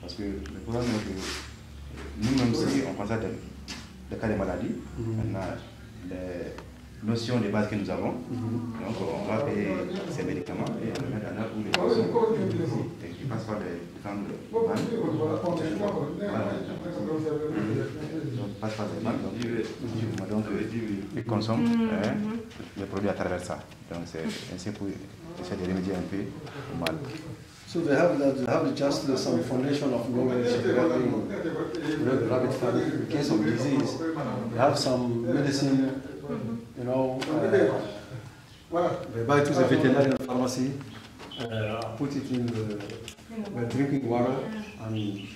Parce que le problème est que nous-mêmes aussi, on constate des, des cas de maladies. On a les notions de base que nous avons. Donc on va payer ces médicaments et le mettre en œuvre où les et qui passent par des grandes banques. Voilà. Donc, passe par des banques, donc, donc euh, ils consomment hein, les produits à travers ça. Donc c'est ainsi pour essayer de remédier un peu au mal. So they have that, they have just uh, some foundation of knowledge regarding the rabbit farming. In case of disease, they have some medicine, you know, uh, they buy to the veterinary pharmacy, uh, put it in the, the drinking water, and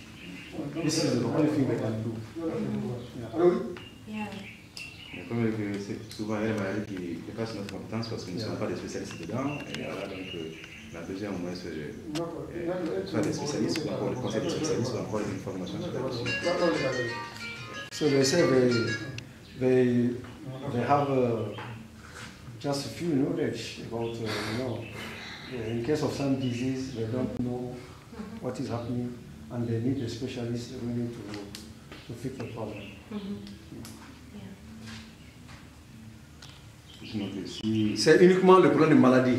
this is the only thing they can do. Yeah. Que c'est souvent des maladies qui dépassent notre compétence parce que nous ne sommes pas des spécialistes dedans. Et voilà, donc euh, la deuxième, au moins, c'est soit des spécialistes, ou encore le conseil des spécialistes, ou encore une formation sur la question. So they say they, they, they have uh, just a few knowledge about, uh, you know, in case of some disease, they don't know what is happening, and they need a specialist really to, to fix the problem. Que si. C'est uniquement le problème de maladie.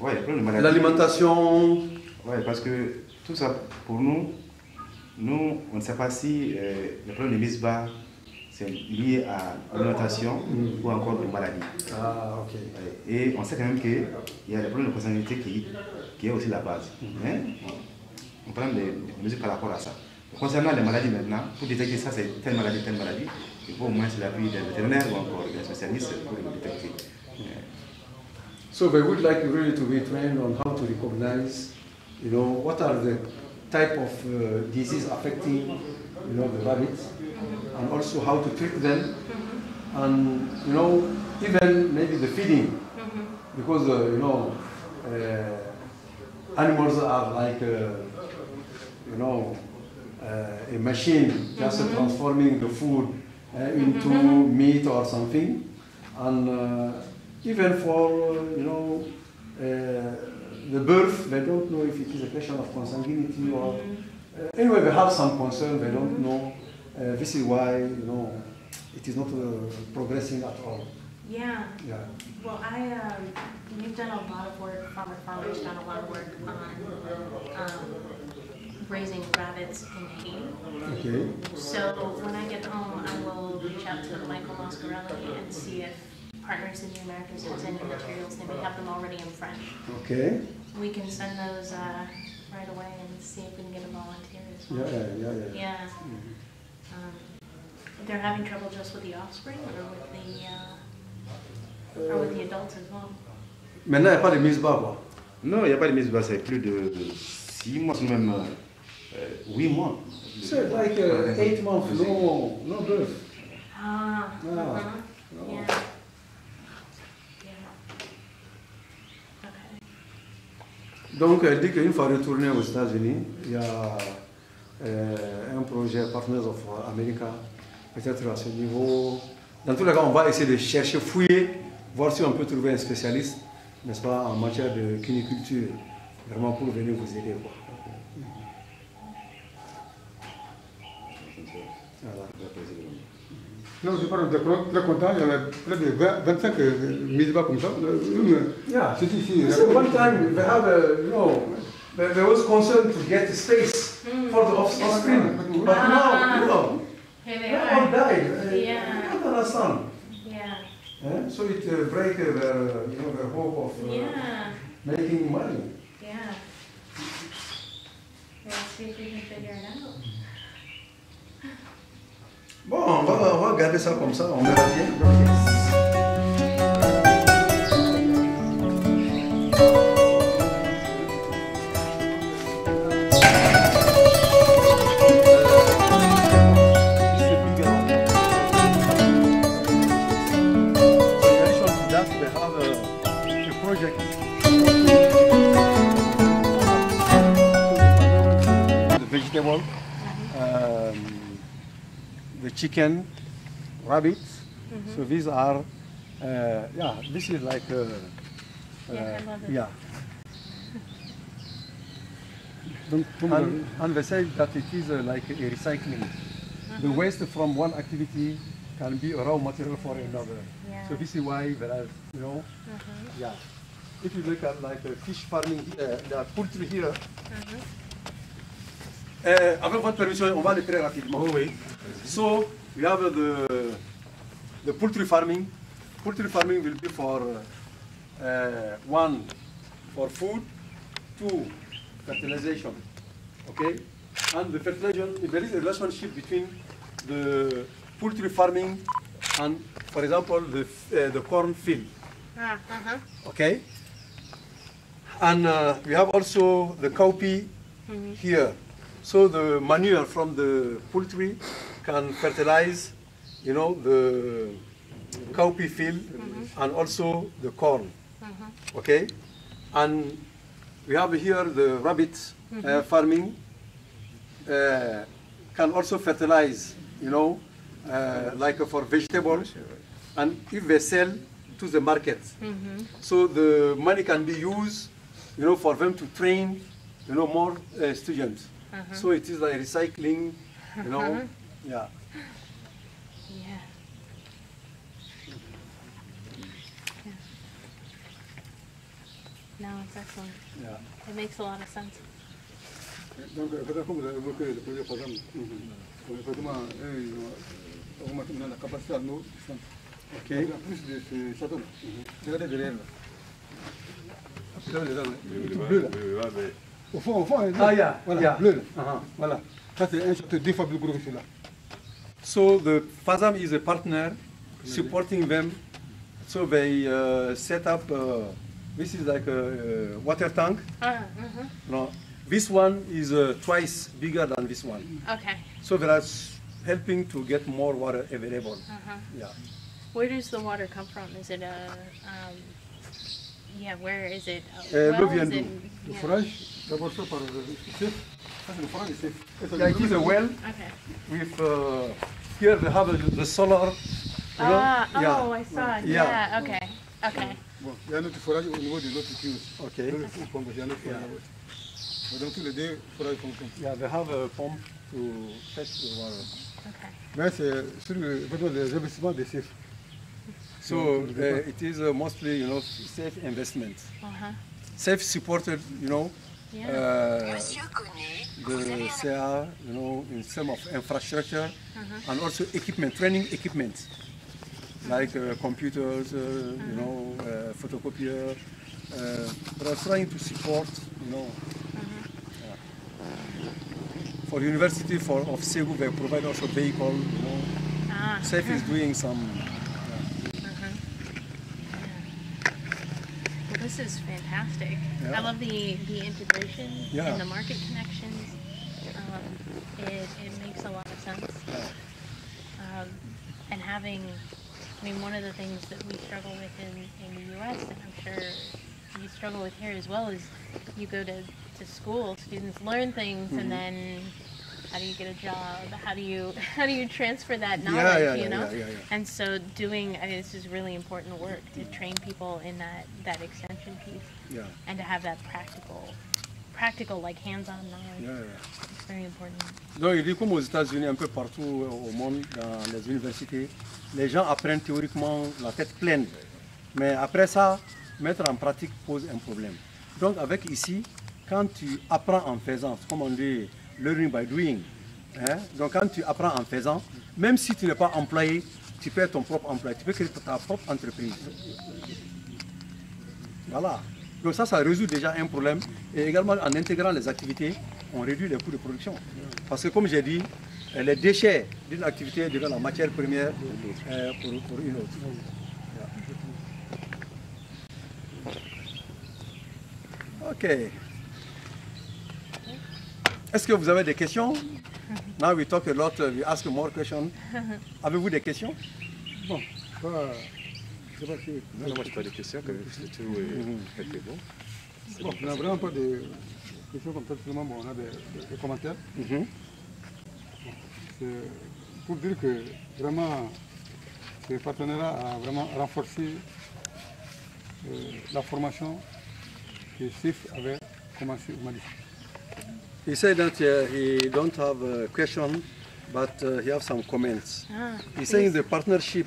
Ouais, le problème de maladie. L'alimentation, Oui, parce que tout ça, pour nous, nous, on ne sait pas si euh, le problème de mise bas, c'est lié à l'alimentation ou encore aux maladies. ah, ok. Et on sait quand même qu'il y a le problème de consanguinité qui, qui est aussi la base. Mais on prend des, mesures par rapport à ça. Concernant les maladies maintenant, pour détecter ça, c'est telle maladie, telle maladie, il faut au moins l'appui des vétérinaires ou encore des spécialistes pour le détecter. So they would like really to be trained on how to recognize, you know, what are the type of uh, disease affecting, you know, the rabbits, and also how to treat them, and you know, even maybe the feeding, because uh, you know, uh, animals are like, uh, you know, uh, a machine just transforming the food uh, into meat or something, and uh, even for uh, you know uh, the birth, they don't know if it is a question of consanguinity or uh, anyway they have some concern. They don't know. Uh, this is why you know it is not uh, progressing at all. Yeah. Yeah. Well, I, um, we've done a lot of work, Farmer Farmer's done a lot of work on, um, raising rabbits in Haiti. Okay. So when I get home, I will reach out to Michael Moscarelli and see if Partners of the Americas has any materials. They may have them already in French. Okay. We can send those, uh, right away and see if we can get a volunteer as Yeah, well. yeah, yeah. yeah. Yeah. Um, They're having trouble just with the offspring or with the, uh, or with the adults as well? Maintenant, il n'y a pas de mise bas quoi. Non, il n'y a pas de mise bas, c'est plus de 6 mois, c'est même 8 mois. So like uh, eight months, no, no birth. Ah, Ah, uh-huh, no. yeah. Yeah. Okay. Donc, elle dit qu'une fois retourné aux États-Unis, il y a euh, un projet Partners of America, peut-être à ce niveau. Dans tous les cas, on va essayer de chercher, fouiller, voir si on peut trouver un spécialiste, n'est-ce pas, en matière de cuniculture, vraiment pour venir vous aider. Quoi. Voilà. Non, je parle de très content, il y avait près de 20, 25 mises bas comme ça. Yeah. c'est ici. So one time they have a, you know, there there was concern to get space for the off- offspring, but now, you know, they all died. Uh, Yeah. I don't understand. Yeah. Eh? So it uh, break uh, their, you know, the hope of uh, Yeah. making money. Yeah. Let's see if we can figure it out. Bon, on va, on va garder ça comme ça, on verra bien. Chicken, rabbits. So these are, uh, yeah, this is like, uh, uh, Yeah, I love it. yeah. and, and they say that it is uh, like a recycling. The waste from one activity can be a raw material for another. Yeah. So this is why there are, you know, yeah. If you look at like uh, fish farming, uh, the poultry here. Uh, avec votre permission, on va aller très rapidement. oui. So we have uh, the the poultry farming. Poultry farming will be for uh, uh, one for food, two fertilization. Okay, and the fertilization there is a relationship between the poultry farming and, for example, the uh, the corn field. Ah, uh-huh. Okay, and uh, we have also the cowpea here. So the manure from the poultry can fertilize, you know, the cowpea field and also the corn. Okay, and we have here the rabbit uh, farming uh, can also fertilize, you know, uh, like for vegetables, and if they sell to the market, so the money can be used, you know, for them to train, you know, more uh, students. So it is like recycling, you know, uh-huh. yeah. Yeah. Yeah. No, it's excellent. yeah. It makes a lot of sense. Okay. Mm-hmm. peut-être mm-hmm. Comme vous avez évoqué le projet programme, donc, effectivement, eux, ils ont augmenté maintenant la capacité à nos centres. Ok. Donc, En plus de ce château, regardez derrière là. Regardez derrière là, tout bleu là. Au fond, au fond, Ah, yeah, voilà, yeah. bleu là. Uh-huh. Voilà. Ça, c'est un château deux fois plus gros que celui-là. So the FASAM is a partner supporting them. So they uh, set up, uh, this is like a, uh water tank. Uh, uh No, this one is uh, twice bigger than this one. Okay. So they are helping to get more water available. Uh-huh. Yeah. Where does the water come from? Is it a, um, yeah, where is it? Uh, well? l'eau vient Is it- Le yeah. Forage, d'abord fait par le CEF. Ça, c'est le forage du CEF. Et ça, Yeah, le it is a well Okay. with, uh, here they have uh, the solar. you know, Ah, yeah. oh, I saw it. Yeah. Yeah, okay. Okay. Bon, il y a un autre forage au niveau de l'autre qui aussi. Ok. L'autre qui pompe, il y a un autre forage là-bas. Donc tous les deux forages fonctionnent. Yeah, they have a pump to fetch the water. Okay. Mais c'est sur le, vraiment les investissements des CEF. So uh, it is uh, mostly, you know, SAFE investment. Uh-huh. SAFE supported, you know, Yeah. uh, the CA, you know, in terms of infrastructure and also equipment, training equipment, like uh, computers, uh, you know, uh, photocopier. Uh, they are trying to support, you know. yeah. For university for of Segu, they provide also vehicle, you know. Ah. SAFE is doing some. Well, this is fantastic. Yeah. I love the, the integration Yeah. and the market connections. Um, it, it makes a lot of sense. Um, and having, I mean, one of the things that we struggle with in, in the US, and I'm sure you struggle with here as well, is you go to, to school, students learn things, Mm-hmm. and then how do you get a job? How do you how do you transfer that knowledge? yeah, you yeah, know? yeah. And so doing, I mean, this is really important work to train people in that, that extension piece Yeah, and to have that practical, practical like hands-on knowledge. yeah, yeah. It's very important. Donc, il dit comme aux États-Unis, un peu partout au monde, dans les universités, les gens apprennent théoriquement la tête pleine. Mais après ça, mettre en pratique pose un problème. Donc, avec ici, quand tu apprends en faisant, comme on dit, learning by doing, hein, donc quand tu apprends en faisant, même si tu n'es pas employé, tu peux ton propre employé, tu peux créer ta propre entreprise. Voilà. Donc ça, ça résout déjà un problème. Et également, en intégrant les activités, on réduit les coûts de production. Parce que comme j'ai dit, les déchets d'une activité deviennent la matière première euh, pour une autre. Ok. Est-ce que vous avez des questions? Now we talk a lot, we ask more questions. Avez-vous des questions? Bon, pas, je sais pas si. Non, non, moi, j'ai pas de questions, que c'est tout est très, très bon. Bon, on n'a vraiment pas de questions comme ça, seulement bon, on a des, des- des commentaires. Mhm. C'est pour dire que vraiment, ce partenariat a vraiment renforcé euh, la formation que CIF avait commencé au Mali. He said that uh, he don't have a question, but uh, he have some comments. Ah, He's saying the partnership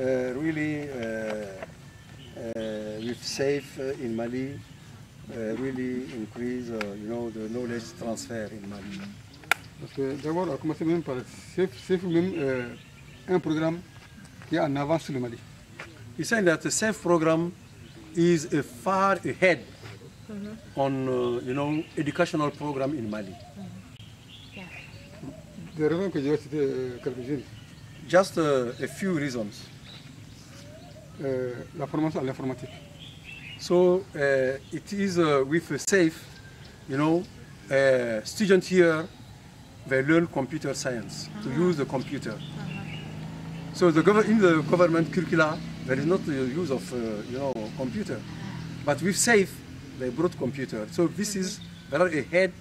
uh, really uh, uh, with SAFE uh, in Mali uh, really increase, uh, you know, the knowledge transfer in Mali. Parce que d'abord, on commencé même par c'est c'est même euh, un programme qui est en avance sur le Mali. He's saying that the SAFE program is a far ahead on, uh, you know, educational program in Mali. Yeah. Des raisons que je vais euh, quelques-unes. Just uh, a few reasons. Euh, la formation à l'informatique. So uh, it is uh, with a SAFE, you know, uh, students here, they learn computer science, to use the computer. So the gov- in the government curricula, there is not the use of, uh, you know, computer. But with SAFE, they brought computer. So this is very ahead,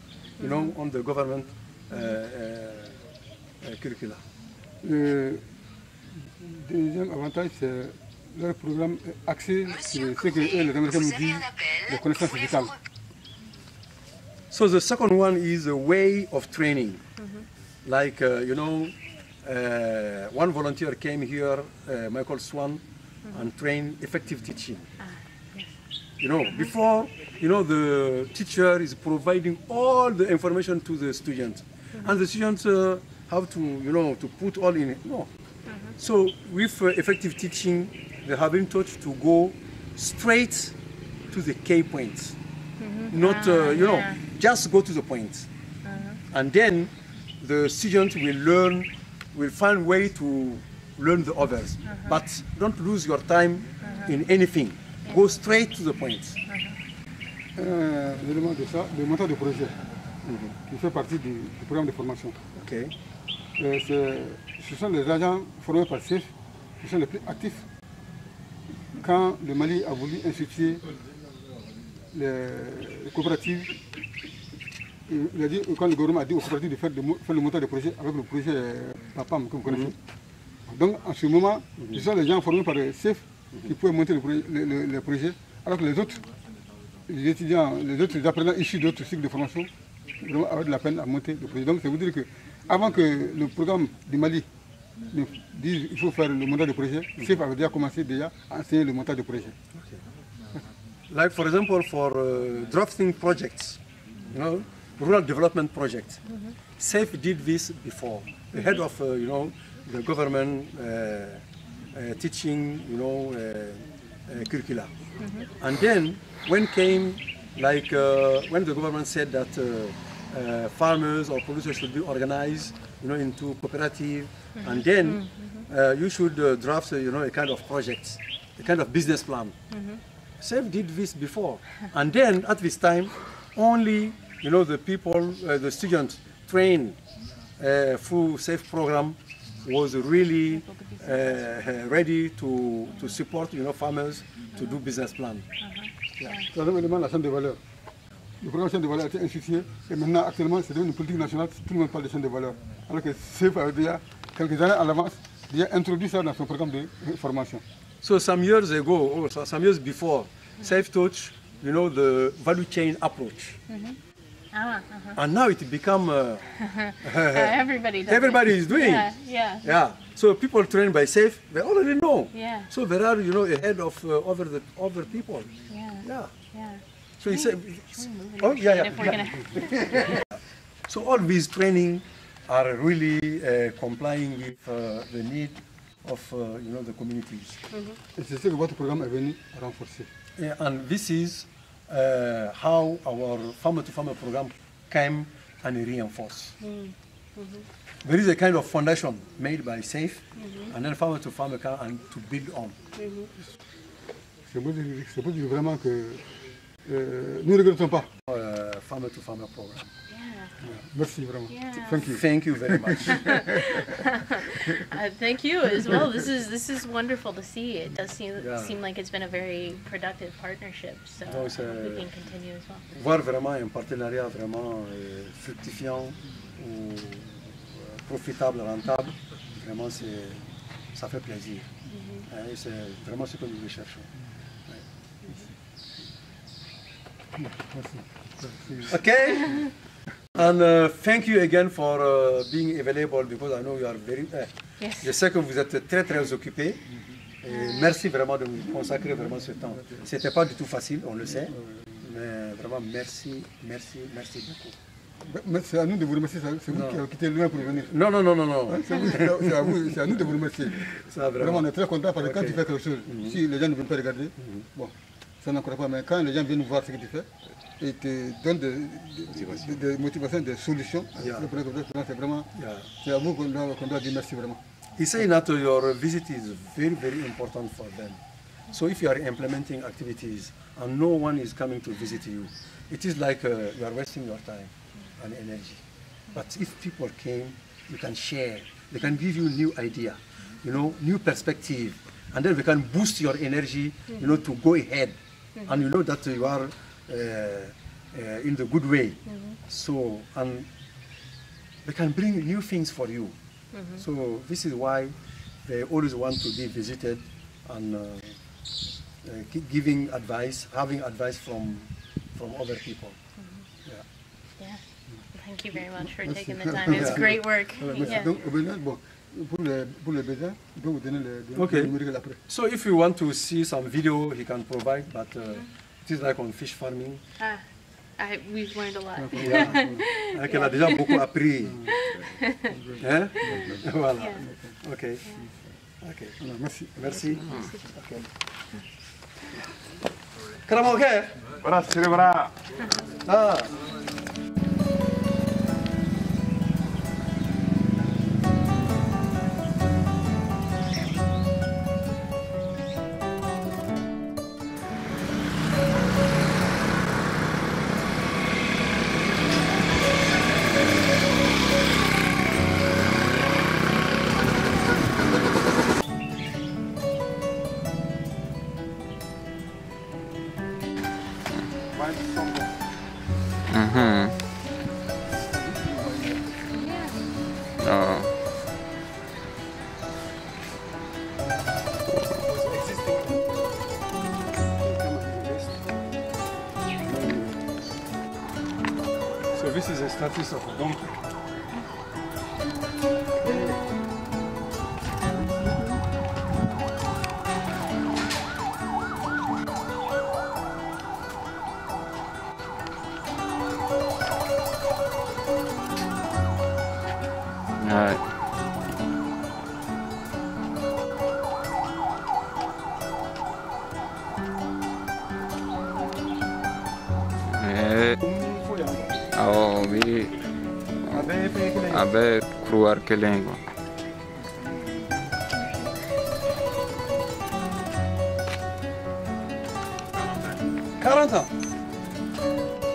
you know, on the government uh, uh, uh, curricula. Le deuxième avantage, c'est leur programme est axé sur ce que eux, les Américains nous disent, les connaissances digitales. So the second one is a way of training. Like, uh, you know, uh, one volunteer came here, uh, Michael Swan, and trained effective teaching. You know, before, you know, the teacher is providing all the information to the student. And the students uh, have to, you know, to put all in it. No. So with uh, effective teaching, they have been taught to go straight to the key points. Not, uh, you know, yeah. just go to the point. And then the student will learn, will find way to learn the others. But don't lose your time in anything. Go straight to the point. Un élément de ça, le montant de projet, qui fait partie du, du programme de formation. Okay. Euh, ce sont les agents formés par CEF qui sont les plus actifs. Quand le Mali a voulu instituer les, les coopératives, il a dit, quand le gouvernement a dit aux coopératives de faire, de mo- faire le montant de projet avec le projet euh, PAPAM que vous connaissez. Donc en ce moment, ce sont les gens formés par le CEF qui pouvaient monter le, projet- le- le- le projet, alors que les autres, les étudiants, les autres apprenants issus d'autres cycles de formation, vraiment avaient de la peine à monter le projet. Donc ça veut dire que avant que le programme du Mali dise qu'il faut faire le montage de projet, CEF avait déjà commencé déjà à enseigner le montage de projet. Like for example, for uh, drafting projects, you know, rural development projects. SAFE did this before. The head of, uh, you know, the government uh, teaching, you know, uh, uh, curricula. And then when came, like uh, when the government said that uh, uh, farmers or producers should be organized, you know, into cooperative, and then uh, you should uh, draft, uh, you know, a kind of project, a kind of business plan. SAFE did this before. And then at this time, only you know the people, uh, the students trained uh, through SAFE program was really uh, uh, ready to, to support you know farmers to do business plan. Troisième élément, la chaîne de valeur. Le programme chaîne de valeur a été institué et maintenant actuellement c'est devenu une politique nationale, tout le monde parle de chaîne de valeur. Alors que CEF avait déjà, quelques années à l'avance, déjà introduit ça dans son programme de formation. So some years ago, or so- some years before, SAFE taught you know the value chain approach, Ah, uh-huh. and now it become uh, Uh, everybody does everybody is doing. Yeah, yeah, Yeah. So people trained by SAFE, they already know. Yeah. So there are, you know, ahead of uh, other the other people. yeah, Yeah. yeah. So it's Should a, we move it oh and yeah, if we're yeah. gonna, So all these training are really uh, complying with uh, the need of uh, you know the communities. Et c'est ce que votre programme est venu renforcer. Yeah, and this is uh, how our farmer to farmer program came and reinforced. There is a kind of foundation made by SAFE, and then farmer to farmer can and to build on. C'est pour dire, c'est pour dire vraiment que euh, nous ne regrettons pas. Uh, farmer to farmer program. yeah. Merci vraiment. Yeah. Thank you. Thank you very much. Uh, thank you as well. This is this is wonderful to see. It does seem Yeah. seem like it's been a very productive partnership. So No, it's I hope a- we can continue as well. Voir vraiment un partenariat vraiment euh, fructifiant ou euh, profitable, rentable, vraiment c'est, ça fait plaisir. Hein, et c'est vraiment ce que nous recherchons. Merci. Merci. OK And uh, thank you again for uh, being available because I know you are very. Yes. Je sais que vous êtes très très occupé. Et merci vraiment de vous consacrer vraiment ce temps. C'était pas du tout facile, on le sait. Mais vraiment merci, merci, merci beaucoup. C'est à nous de vous remercier, c'est vous qui avez quitté loin pour venir. Non, non, non, non, non. C'est vous- c'est à à vous, c'est à nous de vous remercier. Ça, Vraiment, vraiment. on est très content parce que quand tu fais quelque chose, si les gens ne veulent pas regarder, bon, ça n'encourage pas. Mais quand les gens viennent voir ce que tu fais et te donnent des, des- des- des motivations, des solutions, Yeah. c'est pour- c'est vraiment, Yeah. c'est à vous qu'on doit, qu'on doit dire merci vraiment. He said that your visit is very, very important for them. So if you are implementing activities and no one is coming to visit you, it is like uh, you are wasting your time and energy. But if people came, you can share. They can give you new idea, you know, new perspective, and then we can boost your energy, you know, to go ahead, and you know that you are Uh, uh, in the good way. Mm-hmm. So and they can bring new things for you. Mm-hmm. So this is why they always want to be visited and uh, uh, gi- giving advice, having advice from from other people. Mm-hmm. Yeah. Yeah. Thank you very much for taking the time. It's great work. Uh, yeah. Donc, au Bénin, bon, pour les, pour les besoins, je vais vous donner les, les Ok. les numériques après. So if you want to see some video, he can provide, but uh, it is like on fish farming. Ah, I, we've learned a lot. Yeah. Hein, qu'elle a déjà beaucoup appris. Hein? Voilà. Yeah. Ok. Ok. Voilà, merci. Merci. Ok. Karamoke? Voilà, c'est voilà. Ah. Kelengo. Caramba! Então.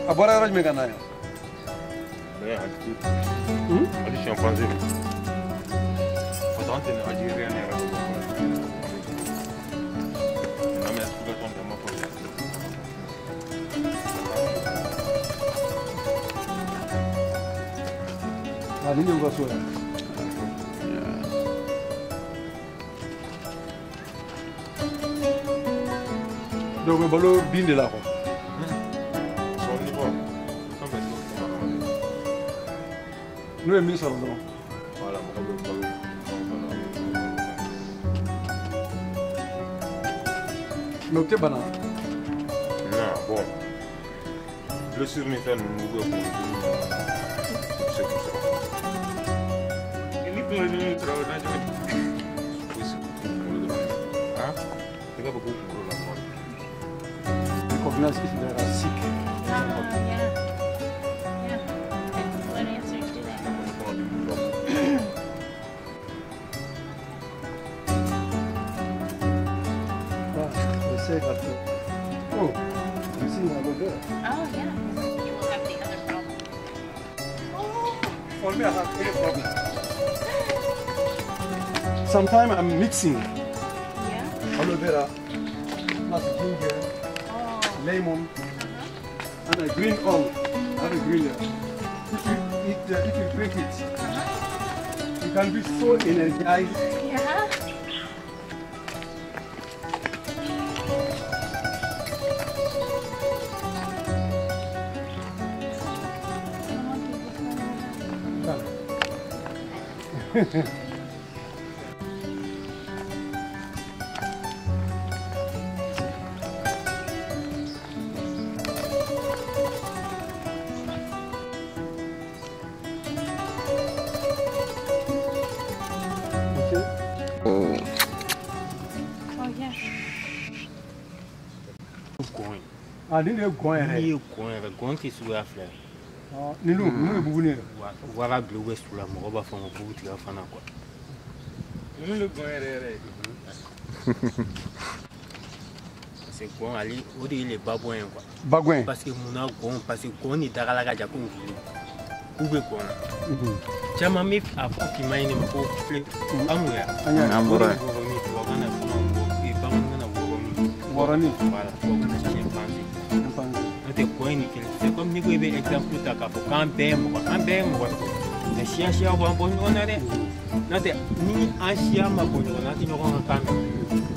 Agora é hora de me enganar. É, aqui. Hum? Tá ali chimpanzé. Mas ontem a diria não era. Não me explica é. Ali não gostou. dogo balo bindelako n'u ye min sɔrɔ dɔrɔn mɛ u tɛ bana bon. Blessure ni fɛn ninnu bɛ c'est tout ça. I ni kunkolo dimi dɔrɔn n'a jɔ i ka fɔ ko kunkolo la kuma Recognize are sick. Uh, yeah. Yeah. And what answers do they have? Ah, they say that. Oh, you see aloe vera. Oh, yeah. You will have the other problem. Oh. For me, I have any problem. Sometimes I'm mixing treat it. You can be so energized. Yeah. Come. Ah, nin de ye gɔn yɛrɛ n'i ye. ye gɔn yɛrɛ gɔn tɛ suguya fila ye Ah, Ninnu ninnu ye buguni ye. wa wara bilo bɛ su la mɔgɔ b'a fɔ ko bugu tigɛ fana kuwa Ninnu le gɔn yɛrɛ yɛrɛ ye. parce que gɔn ale o de ye le ba bɔ ye kuwa Bagɔn. parce que munna gɔn parce que gɔn ni dagala ka jan ko nkili k'u bɛ gɔn na caman bɛ a fɔ k'i ma ɲini ma ko filɛ an mun ya An y'a An o de bɔra ye yen. wɔɔrɔnin tubabukan na fana wɔ bamanankan na wɔɔrɔnin wɔɔrɔnin. voilà tɛ gɔn ye nin c'est comme n'i ko i bɛ exemple ta k'a fɔ k'an bɛɛ ye mɔgɔ an bɛɛ ye mɔgɔ nka siya siya b'an bɔ ɲɔgɔn na dɛ n'o tɛ ni an siya ma bɔ ɲɔgɔn na an tɛ ɲɔgɔn ka kan mɛn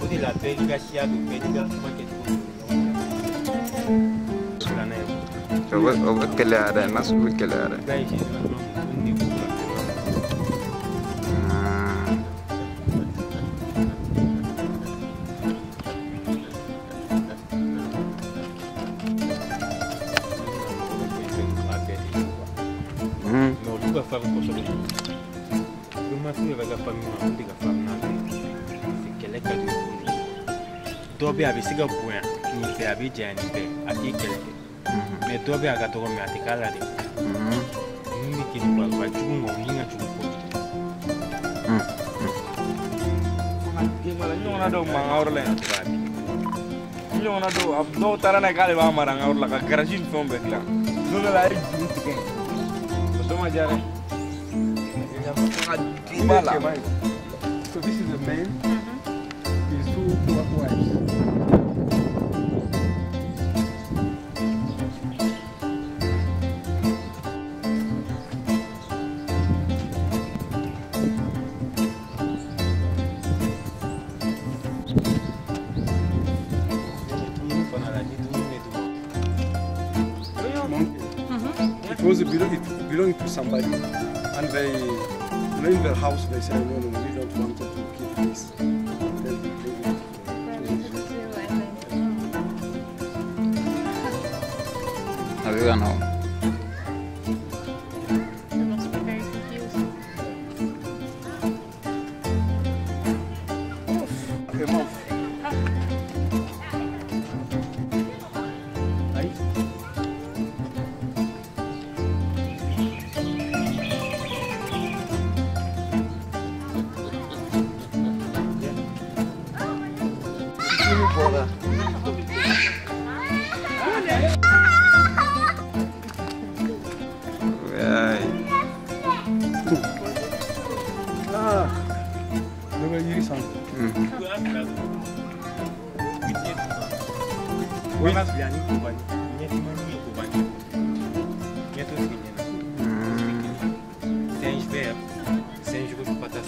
o de la bɛɛ n'i ka siya don bɛɛ n'i ka kuma kɛcogo don O bɛ gɛlɛya dɛ n'a sugu bɛ gɛlɛya dɛ. Ye kɛlɛ ka di dɔ bɛ yen a bɛ se ka bonya nin fɛ a bɛ janya nin fɛ a t'i kɛlɛ kɛ mais dɔ bɛ yen a ka dɔgɔ mɛ a tɛ k'a la dɛ Mhm. min bɛ kɛ nin ba jugu ma o min ka jugu ko Gimana ɲɔgɔnna dɔw ma an ka yɔrɔ la yan. Ɲɔgɔnna dɔw a dɔw taara n'a ye k'ale b'a mara an ka yɔrɔ la ka garage ni fɛnw bɛɛ dilan. Don dɔ la a ye juru tigɛ. O dɔ ma diya dɛ. B'a la. So this is the man. Mm-hmm. His two wives. fana la ni dumuni bɛ dun Monkey. It was a belong, it belonged to somebody, and they, in their house, they no, no, no, we don't want to keep this. Olha Ai. Ah, 내가 이 이상. 응. Oi, olha Liani Cubani. Minha irmã não é Cubani. Minha tua. Tem as velhas. Sem os gostos para dar.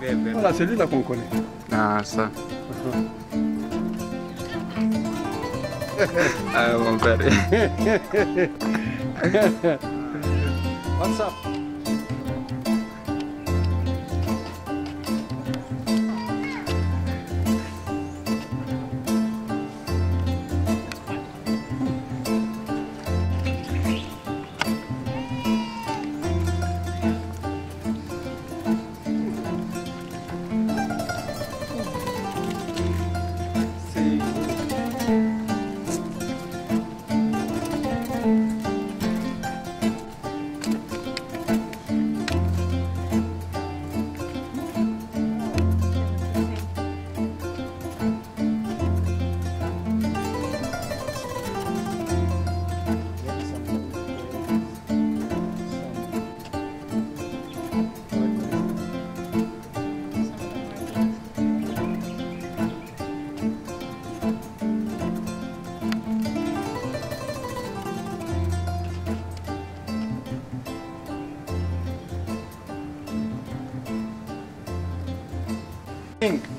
Tem. Olha, você lida com o. Nossa. Uhum. Ça. Ah, mon père. What's up? Here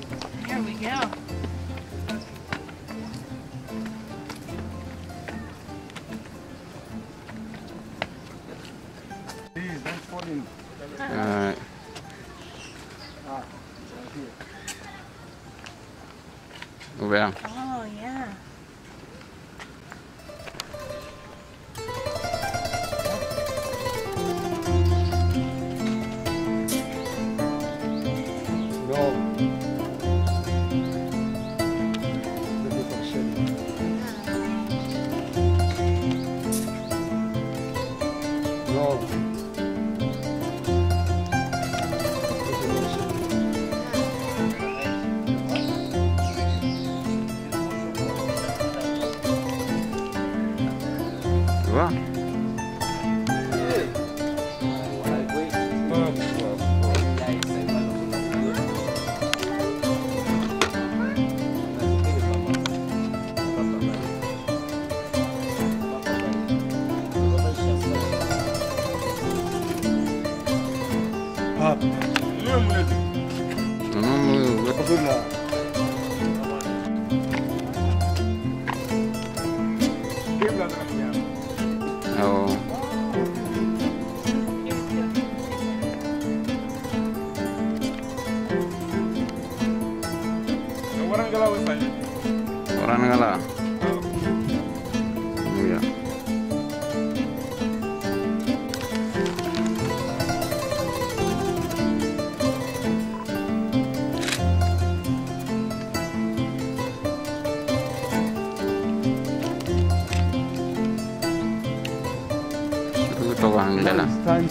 Orang Gala. kalah kita orang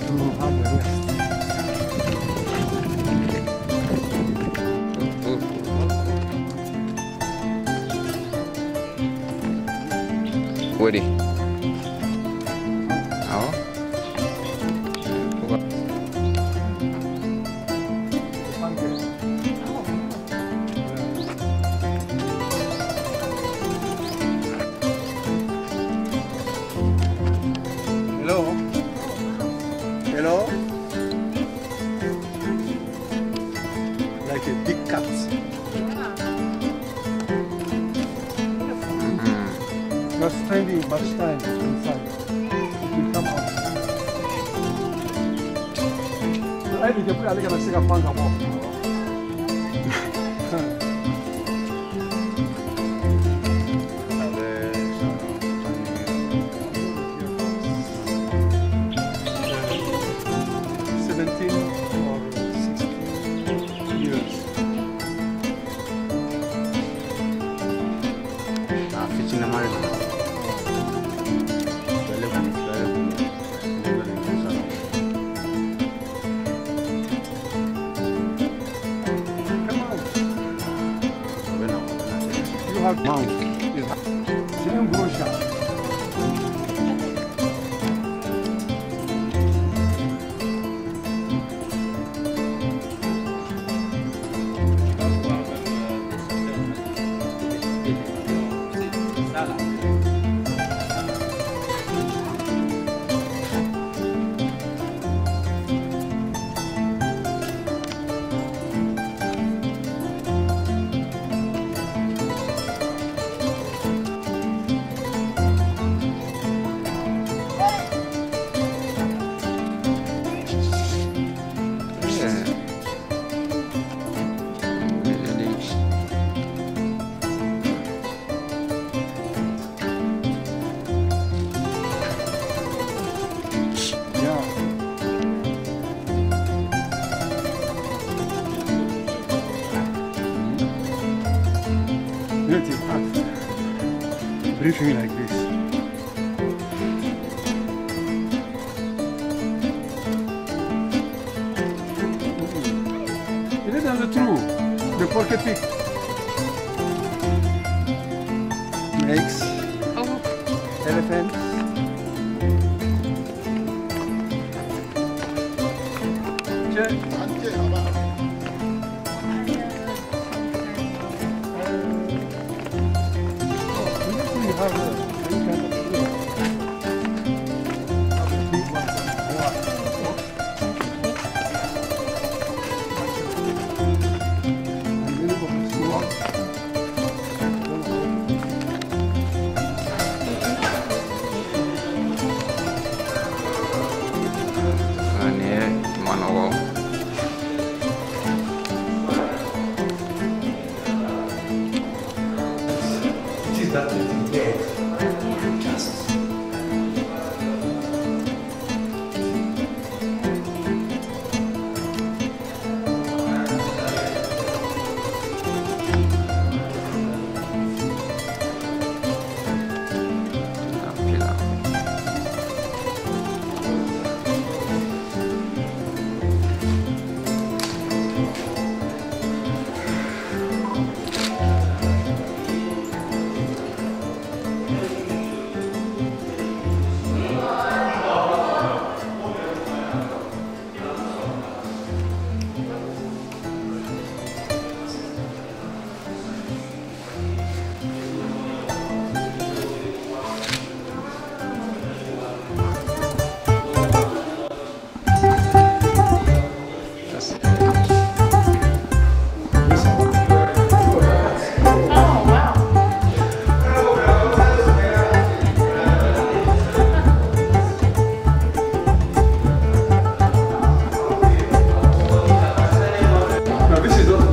hug mom. 그치? 너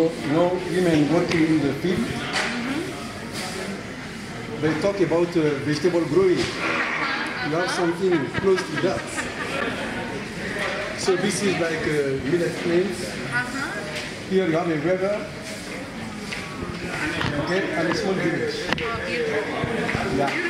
also you know women working in the field. They talk about uh, vegetable growing. You have something close to that. So this is like uh, millet plains. Here you have a river. Okay, and a small village. Yeah.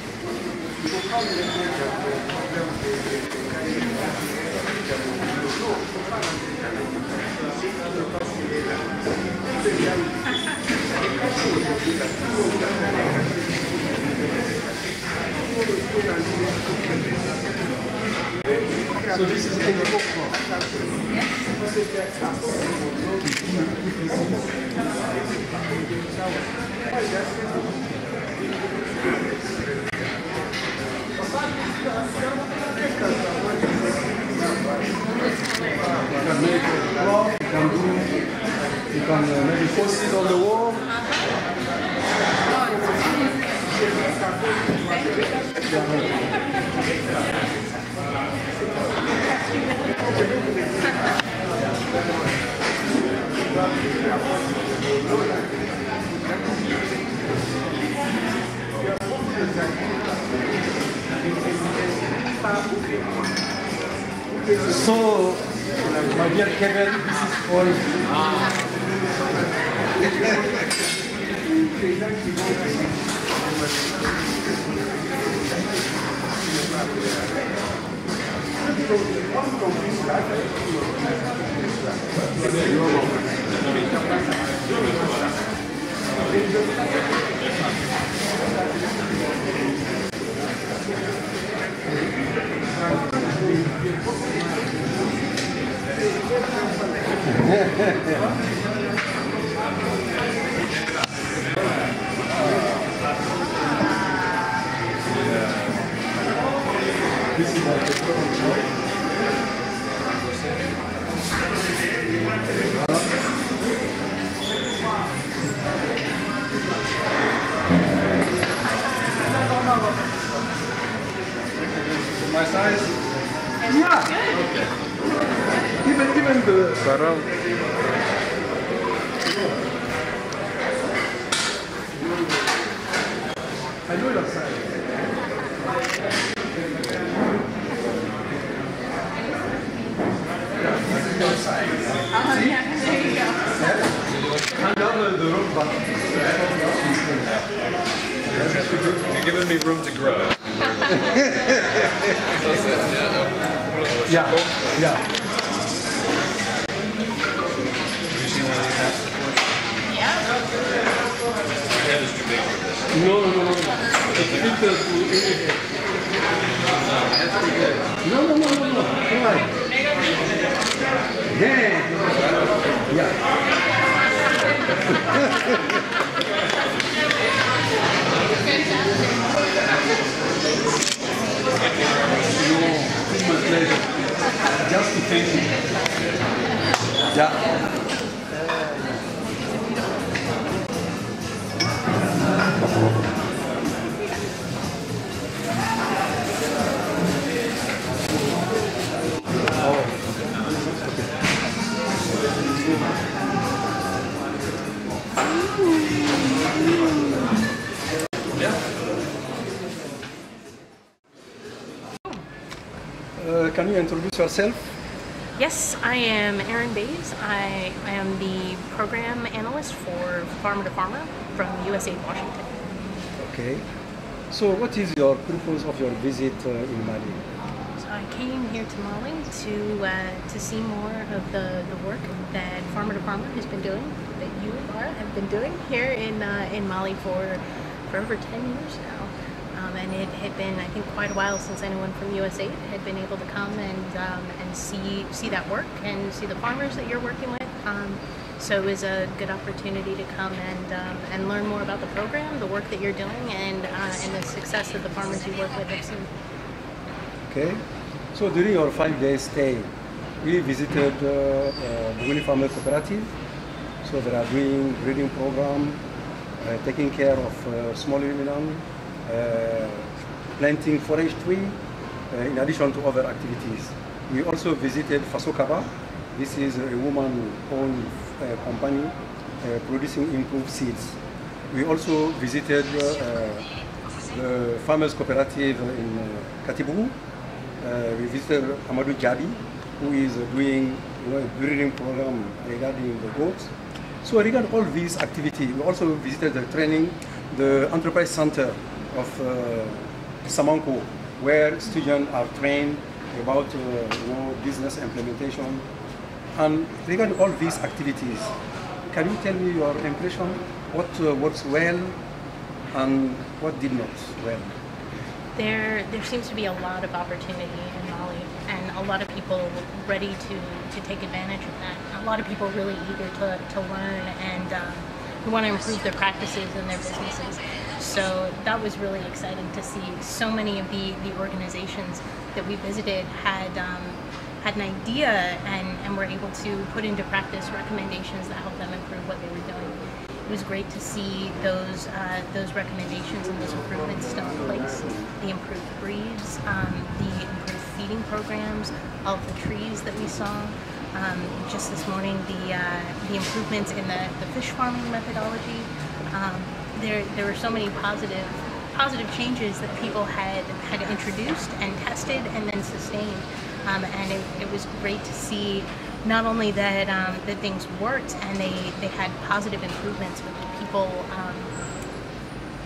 so this is indigo crop. You you can uh, maybe post it on the wall. So, my dear Kevin, this is for This yourself? Yes, I am Erin Bays. I, am the program analyst for Farmer to Farmer from USAID Washington. Okay. So what is your purpose of your visit uh, in Mali? So I came here to Mali to uh, to see more of the, the work that Farmer to Farmer has been doing, that you, Laura, have been doing here in uh, in Mali for for over 10 years now. Um, and it had been, I think, quite a while since anyone from USAID had been able to come and um, and see see that work and see the farmers that you're working with. Um, so it was a good opportunity to come and um, and learn more about the program, the work that you're doing, and uh, and the success that the farmers you work with have seen. Okay. So during your five-day stay, we visited uh, uh, Farmer Cooperative. So they are doing breeding program, uh, taking care of uh, small ruminant, uh, planting forage tree, uh, in addition to other activities. We also visited Faso Kaba. This is a woman-owned uh, company uh, producing improved seeds. We also visited uh, the farmers cooperative in uh, Katibu. Uh, we visited Amadou Djabi, who is uh, doing you know, a breeding program regarding the goats. So regarding all these activities, we also visited the training, the enterprise center of uh, Samanko, where students are trained about uh, you know, business implementation. And regarding all these activities, can you tell me your impression? What uh, works well and what did not well? There, there seems to be a lot of opportunity in Mali, and a lot of people ready to, to take advantage of that. A lot of people really eager to, to learn and um, who want to improve their practices and their businesses. So that was really exciting to see. So many of the, the organizations that we visited had um, had an idea and, and were able to put into practice recommendations that helped them improve what they were doing. It was great to see those uh, those recommendations and those improvements still in place. The improved breeds, um, the improved feeding programs, all the trees that we saw. Um, just this morning, the uh, the improvements in the, the fish farming methodology. Um, there there were so many positive positive changes that people had had introduced and tested and then sustained. Um, and it, it, was great to see not only that um, that things worked and they, they had positive improvements, but people um,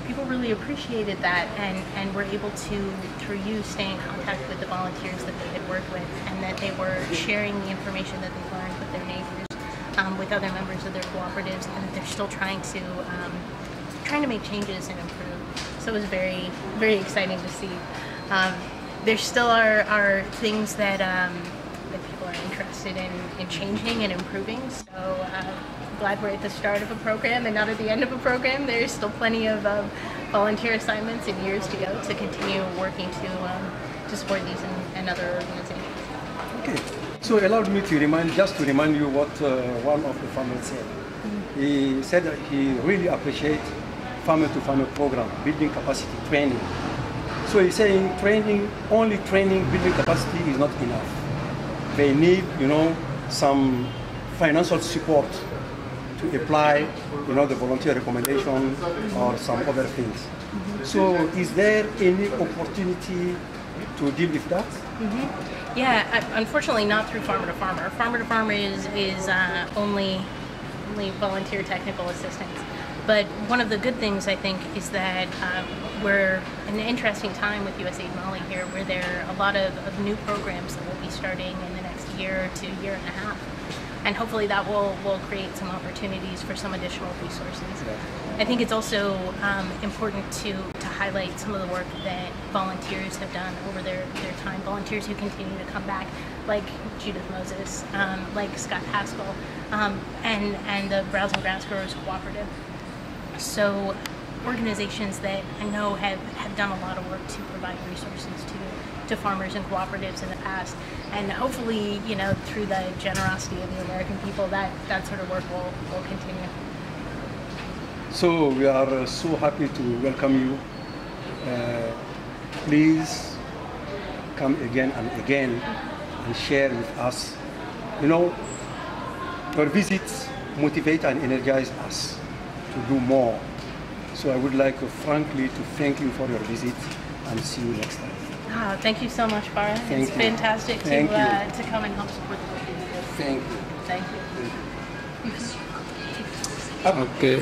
people really appreciated that and, and were able to through you stay in contact with the volunteers that they had worked with and that they were sharing the information that they learned with their neighbors, um, with other members of their cooperatives, and that they're still trying to um, trying to make changes and improve. So it was very very exciting to see. Um, there still are, are things that, um, that people are interested in, in changing and improving. So uh, glad we're at the start of a program and not at the end of a program. There's still plenty of um, volunteer assignments and years to go to continue working to, um, to support these and, and, other organizations. Okay. So allow me to remind, just to remind you what uh, one of the farmers said. Mm-hmm. He said that he really appreciates farmer-to-farmer program, building capacity, training. So he's saying training, only training, building capacity is not enough. They need, you know, some financial support to apply, you know, the volunteer recommendation or some other things. Mm-hmm. So is there any opportunity to deal with that? Mm-hmm. Yeah, unfortunately not through farmer to farmer. Farmer to farmer is, is uh, only, only volunteer technical assistance. But one of the good things I think is that um, we're in an interesting time with USAID Mali here, where there are a lot of, of new programs that will be starting in the next year to year and a half, and hopefully that will will create some opportunities for some additional resources. I think it's also um, important to to highlight some of the work that volunteers have done over their their time. Volunteers who continue to come back, like Judith Moses, um, like Scott Haskell, um, and and the Browse and Grass Growers Cooperative. So organizations that I know have, have done a lot of work to provide resources to, to farmers and cooperatives in the past. And hopefully, you know, through the generosity of the American people, that, that sort of work will, will continue. So we are uh, so happy to welcome you. Uh, please come again and again and share with us. You know, your visits motivate and energize us to do more. So I would like uh, frankly to thank you for your visit and see you next time. Ah, thank you so much, Bara. Thank it's you. fantastic Thank to you. uh, to come and help support the local business. Thank you. Thank you. Okay.